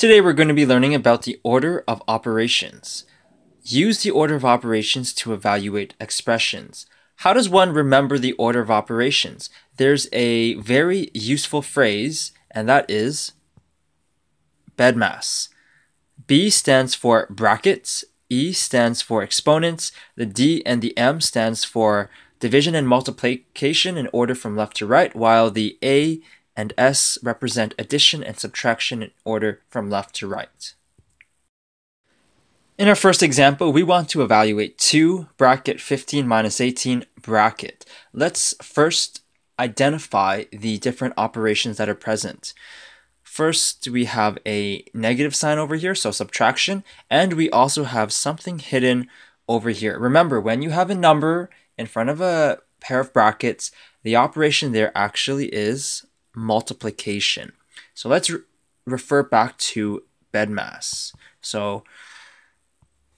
Today we're going to be learning about the order of operations. Use the order of operations to evaluate expressions. How does one remember the order of operations? There's a very useful phrase, and that is BEDMAS. B stands for brackets, E stands for exponents, the D and the M stands for division and multiplication in order from left to right, while the A and S represent addition and subtraction in order from left to right. In our first example, we want to evaluate 2 bracket 15 minus 18 bracket. Let's first identify the different operations that are present. First, we have a negative sign over here, so subtraction, and we also have something hidden over here. Remember, when you have a number in front of a pair of brackets, the operation there actually is multiplication. So let's re- refer back to BEDMAS. So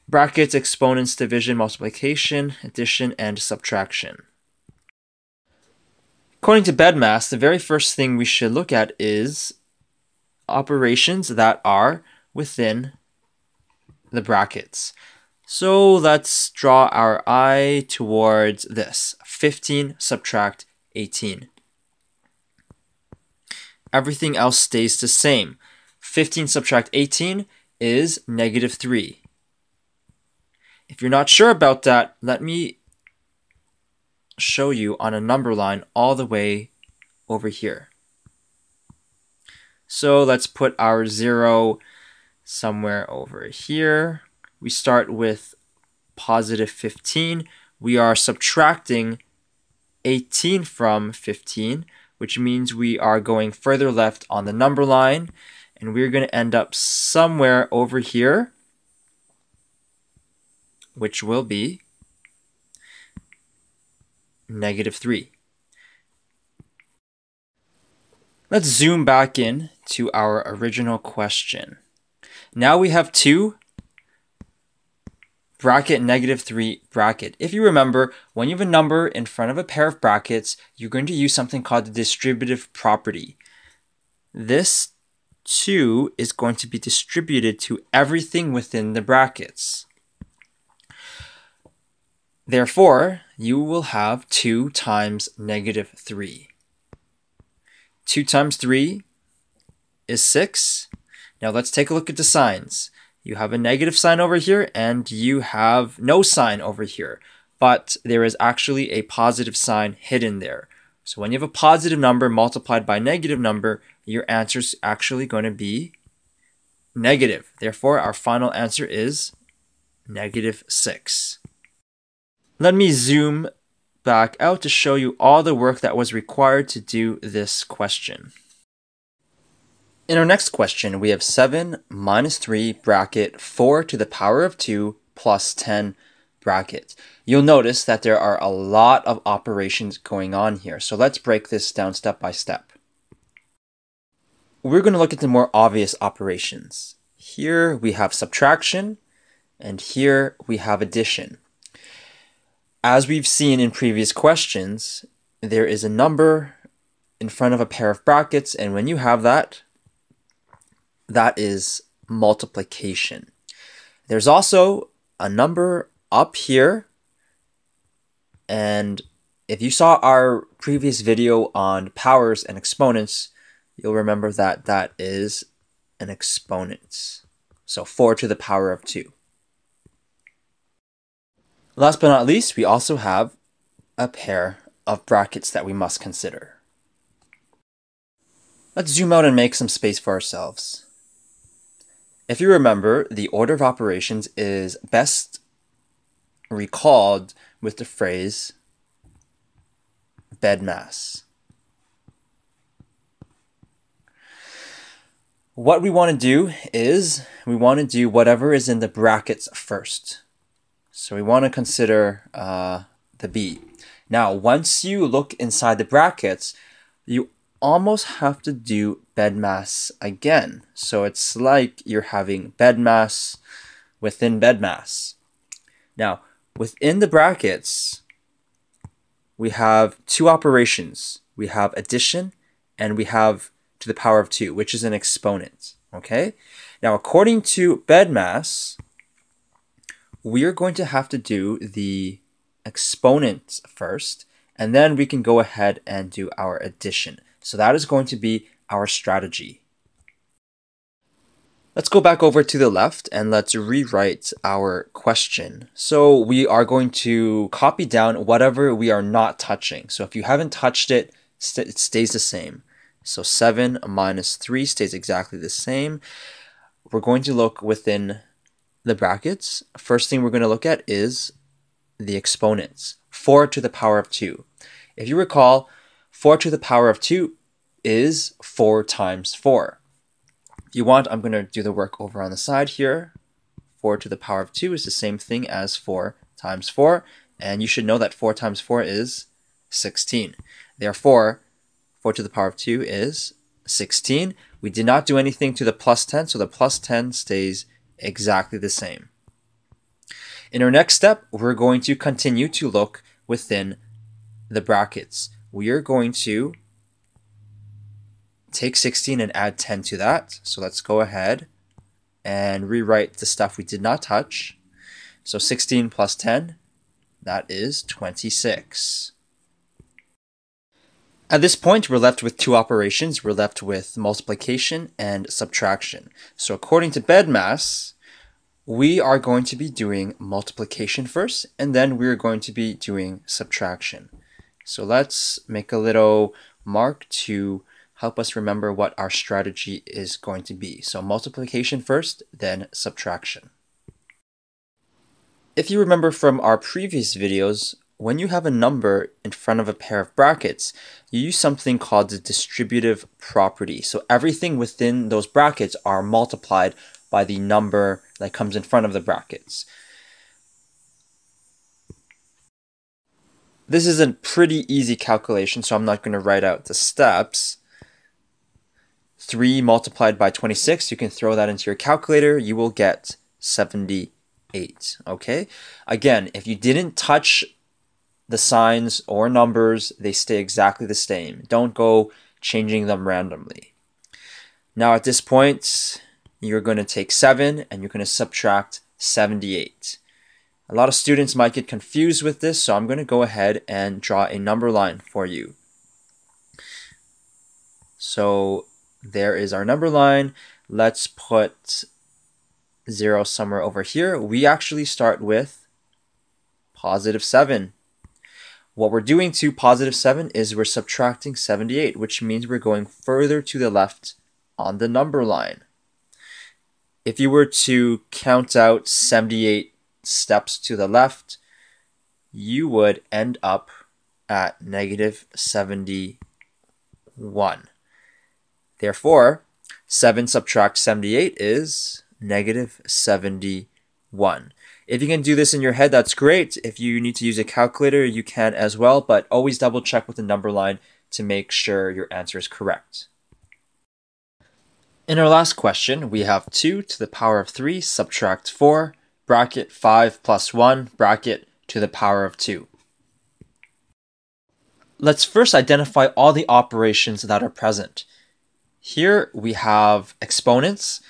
brackets, exponents, division, multiplication, addition, and subtraction. According to BEDMAS, the very first thing we should look at is operations that are within the brackets. So let's draw our eye towards this 15 subtract 18. Everything else stays the same. 15 subtract 18 is negative 3. If you're not sure about that, let me show you on a number line all the way over here. So let's put our zero somewhere over here. We start with positive 15. We are subtracting 18 from 15, which means we are going further left on the number line, and we're going to end up somewhere over here, which will be negative 3. Let's zoom back in to our original question. Now we have two bracket negative 3 bracket. If you remember, when you have a number in front of a pair of brackets, you're going to use something called the distributive property. This 2 is going to be distributed to everything within the brackets. Therefore, you will have 2 times negative 3. 2 times 3 is 6. Now let's take a look at the signs. You have a negative sign over here and you have no sign over here, but there is actually a positive sign hidden there. So when you have a positive number multiplied by a negative number, your answer is actually going to be negative. Therefore, our final answer is negative 6. Let me zoom back out to show you all the work that was required to do this question. In our next question, we have 7 minus 3 bracket 4 to the power of 2 plus 10 bracket. You'll notice that there are a lot of operations going on here. So let's break this down step by step. We're going to look at the more obvious operations. Here we have subtraction, and here we have addition. As we've seen in previous questions, there is a number in front of a pair of brackets, and when you have that, that is multiplication. There's also a number up here, and if you saw our previous video on powers and exponents, you'll remember that that is an exponent. So 4 to the power of 2. Last but not least, we also have a pair of brackets that we must consider. Let's zoom out and make some space for ourselves. If you remember, the order of operations is best recalled with the phrase BEDMAS. What we want to do is we want to do whatever is in the brackets first. So we want to consider uh, the B. Now, once you look inside the brackets, you almost have to do BEDMAS again. So it's like you're having BEDMAS within BEDMAS. Now, within the brackets, we have two operations. We have addition and we have to the power of 2, which is an exponent. Okay? Now, according to BEDMAS, we are going to have to do the exponent first, and then we can go ahead and do our addition. So that is going to be our strategy. Let's go back over to the left and let's rewrite our question. So we are going to copy down whatever we are not touching. So if you haven't touched it, it stays the same. So 7 minus 3 stays exactly the same. We're going to look within the brackets. First thing we're going to look at is the exponents. 4 to the power of 2. If you recall, 4 to the power of 2 is 4 times 4. If you want, I'm going to do the work over on the side here. 4 to the power of 2 is the same thing as 4 times 4, and you should know that 4 times 4 is 16. Therefore, 4 to the power of 2 is 16. We did not do anything to the plus 10, so the plus 10 stays exactly the same. In our next step, we're going to continue to look within the brackets. We are going to take 16 and add 10 to that. So let's go ahead and rewrite the stuff we did not touch. So 16 plus 10, that is 26. At this point, we're left with two operations. We're left with multiplication and subtraction. So according to BEDMAS, we are going to be doing multiplication first, and then we're going to be doing subtraction. So let's make a little mark to help us remember what our strategy is going to be. So multiplication first, then subtraction. If you remember from our previous videos, when you have a number in front of a pair of brackets, you use something called the distributive property. So everything within those brackets are multiplied by the number that comes in front of the brackets. This is a pretty easy calculation, so I'm not going to write out the steps. 3 multiplied by 26, you can throw that into your calculator. You will get 78. Okay? Again, if you didn't touch the signs or numbers, they stay exactly the same. Don't go changing them randomly. Now, at this point, you're going to take 7 and you're going to subtract 78. A lot of students might get confused with this, so I'm going to go ahead and draw a number line for you. So there is our number line. Let's put 0 somewhere over here. We actually start with positive 7. What we're doing to positive 7 is we're subtracting 78, which means we're going further to the left on the number line. If you were to count out 78 steps to the left, you would end up at negative 71. Therefore, 7 subtract 78 is negative 71. If you can do this in your head, that's great. If you need to use a calculator, you can as well, but always double check with the number line to make sure your answer is correct. In our last question, we have 2 to the power of 3 subtract 4, bracket 5 plus 1, bracket to the power of 2. Let's first identify all the operations that are present. Here we have exponents.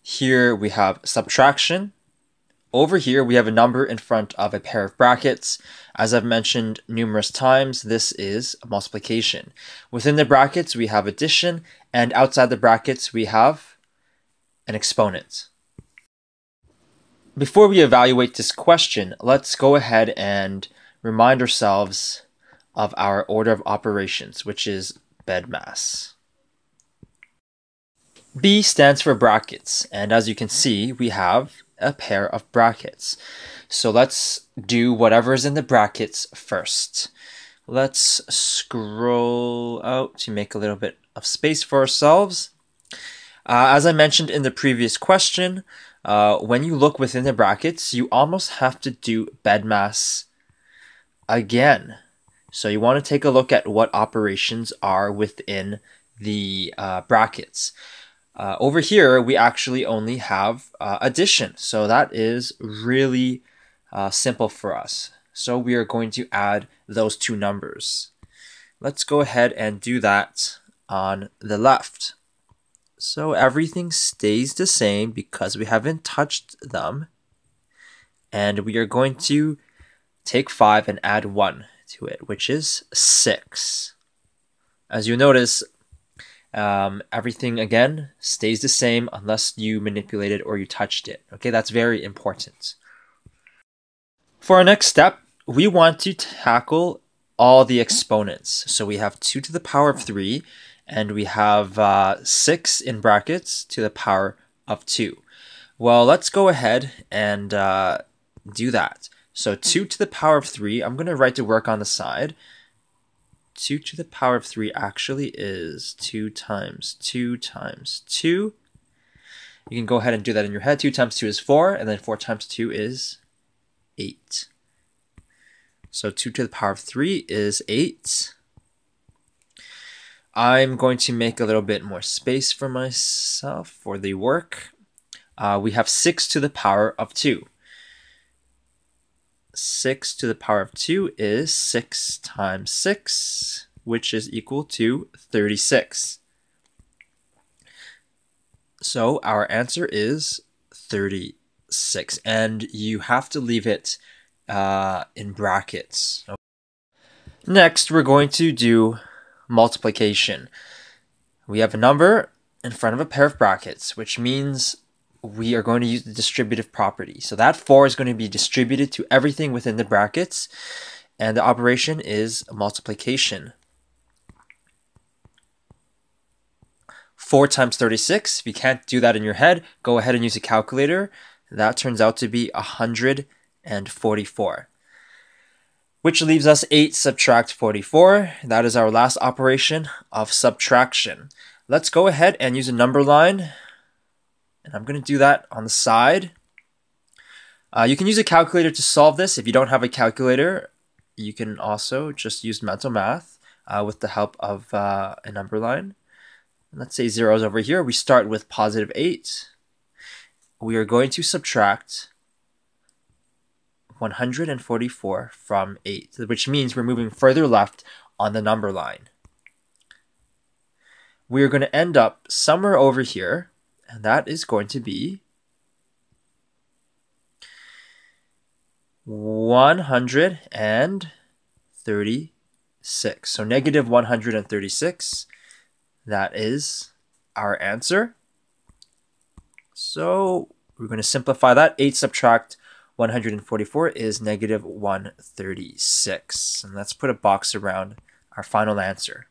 Here we have subtraction. Over here we have a number in front of a pair of brackets. As I've mentioned numerous times, this is multiplication. Within the brackets we have addition, and outside the brackets we have an exponent. Before we evaluate this question, let's go ahead and remind ourselves of our order of operations, which is BEDMAS. B stands for brackets, and as you can see, we have a pair of brackets. So let's do whatever is in the brackets first. Let's scroll out to make a little bit of space for ourselves. Uh, as I mentioned in the previous question, uh, when you look within the brackets, you almost have to do BEDMAS again. So you want to take a look at what operations are within the uh, brackets. Uh, over here, we actually only have uh, addition. So that is really uh, simple for us. So we are going to add those two numbers. Let's go ahead and do that on the left. So everything stays the same because we haven't touched them. And we are going to take 5 and add 1 to it, which is 6. As you notice, um, everything again stays the same unless you manipulate it or you touched it. Okay, that's very important. For our next step, we want to tackle all the exponents. So we have 2 to the power of 3, and we have uh, 6 in brackets to the power of 2. Well, let's go ahead and uh, do that. So 2 to the power of 3, I'm going to write to work on the side. 2 to the power of 3 actually is 2 times 2 times 2. You can go ahead and do that in your head. 2 times 2 is 4, and then 4 times 2 is 8. So 2 to the power of 3 is 8. I'm going to make a little bit more space for myself for the work. Uh, we have 6 to the power of 2. 6 to the power of 2 is 6 times 6, which is equal to 36. So our answer is 36. And you have to leave it uh, in brackets. Next, we're going to do multiplication. We have a number in front of a pair of brackets, which means we are going to use the distributive property. So that 4 is going to be distributed to everything within the brackets, and the operation is multiplication. 4 times 36, if you can't do that in your head, go ahead and use a calculator. That turns out to be 144. Which leaves us 8 subtract 44. That is our last operation of subtraction. Let's go ahead and use a number line and I'm going to do that on the side. Uh, you can use a calculator to solve this. If you don't have a calculator, you can also just use mental math uh, with the help of uh, a number line. Let's say zeros over here. We start with positive 8. We are going to subtract 144 from 8, which means we're moving further left on the number line. We are going to end up somewhere over here and that is going to be 136. So negative 136. That is our answer. So we're going to simplify that. 8 subtract 144 is negative 136. And let's put a box around our final answer.